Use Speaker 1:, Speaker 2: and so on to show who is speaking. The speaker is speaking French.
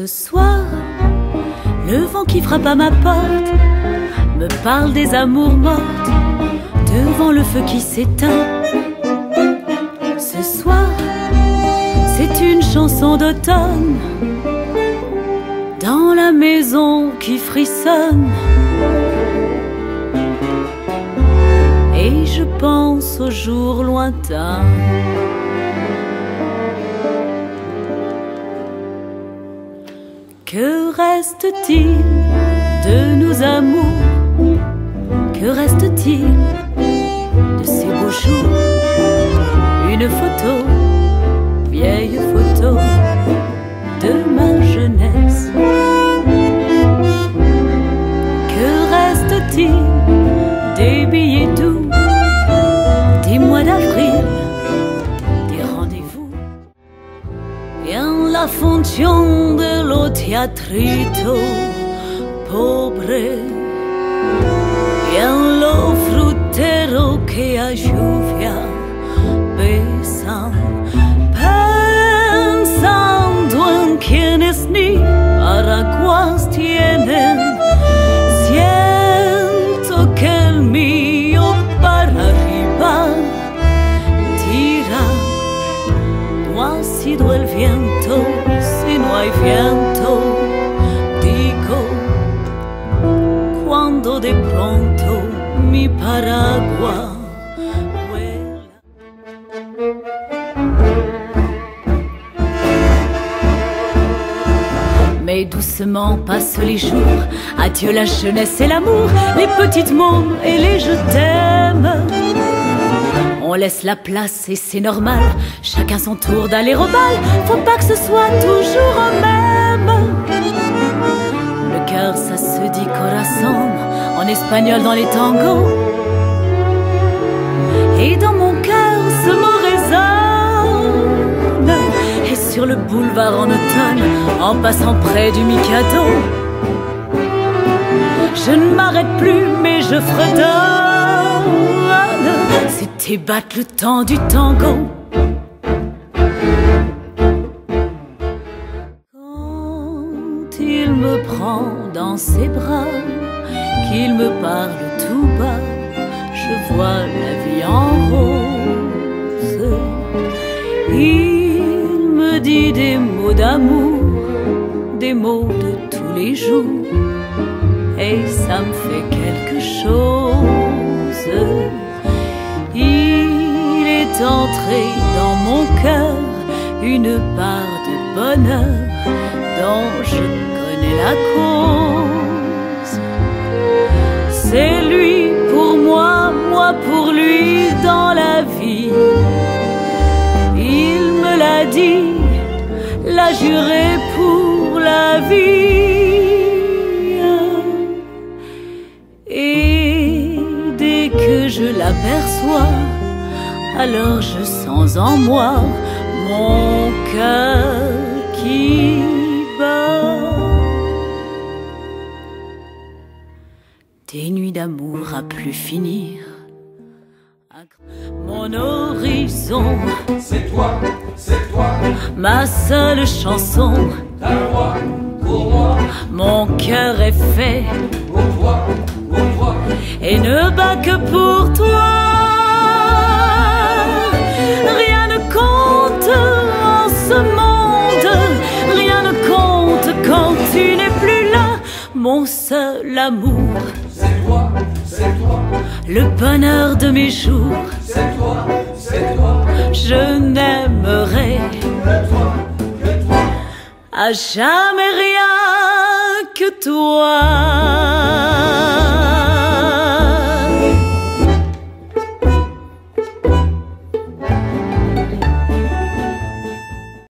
Speaker 1: Ce soir, le vent qui frappe à ma porte me parle des amours mortes devant le feu qui s'éteint. Ce soir, c'est une chanson d'automne dans la maison qui frissonne. Et je pense aux jours lointains. Que reste-t-il de nos amours? Que reste-t-il de ces beaux jours? Une photo, vieille photo de ma jeunesse. Que reste-t-il fonction de lo teatrito pobre E en lo frutero che a lluvia besan Sido el viento, si no hay viento, digo, cuando de pronto mi paraguas. Mais doucement passent les jours, adieu la jeunesse et l'amour, les petites mots et les je t'aime. On laisse la place et c'est normal, chacun son tour d'aller au bal, faut pas que ce soit toujours au même. Le cœur ça se dit corazon, en espagnol dans les tangos. Et dans mon cœur ce mot résonne, et sur le boulevard en automne, en passant près du Mikado. Je ne m'arrête plus, mais je fredonne. C'était battre le temps du tango. Quand il me prend dans ses bras, qu'il me parle tout bas, je vois la vie en rose. Il me dit des mots d'amour, des mots de tous les jours et ça me fait quelque chose. Est entré dans mon cœur une part de bonheur dont je connais la cause. C'est lui pour moi, moi pour lui dans la vie. Il me l'a dit, l'a juré pour la vie. Et dès que je l'aperçois, alors je sens en moi mon cœur qui bat. Des nuits d'amour à plus finir. Mon horizon,
Speaker 2: C'est toi, c'est toi,
Speaker 1: ma seule chanson,
Speaker 2: ta voix pour moi,
Speaker 1: mon cœur est fait
Speaker 2: pour toi, pour toi.
Speaker 1: et ne bat que pour toi. Tu n'es plus là, mon seul amour,
Speaker 2: C'est toi, c'est toi,
Speaker 1: le bonheur de mes jours.
Speaker 2: c'est toi, c'est toi,
Speaker 1: Je n'aimerai
Speaker 2: que toi, que toi.
Speaker 1: à jamais rien que toi.